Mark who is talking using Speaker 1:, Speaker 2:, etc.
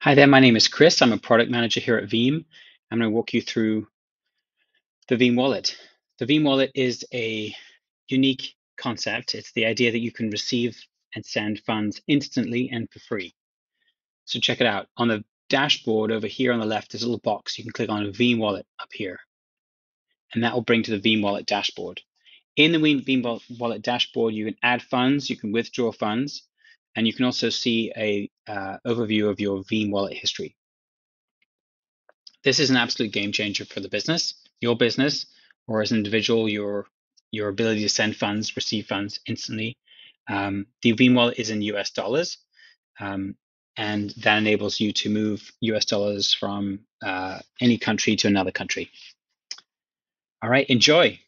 Speaker 1: Hi there, my name is Chris. I'm a product manager here at Veem. I'm going to walk you through the Veem Wallet. The Veem Wallet is a unique concept. It's the idea that you can receive and send funds instantly and for free. So check it out. On the dashboard over here on the left, there's a little box. You can click on Veem Wallet up here, and that will bring to the Veem Wallet dashboard. In the Veem Wallet dashboard, you can add funds, you can withdraw funds, and you can also see a uh, overview of your Veem wallet history. This is an absolute game changer for the business, your business, or as an individual, your your ability to send funds, receive funds instantly. Um, the Veem wallet is in US dollars, um, and that enables you to move US dollars from uh, any country to another country. All right, enjoy.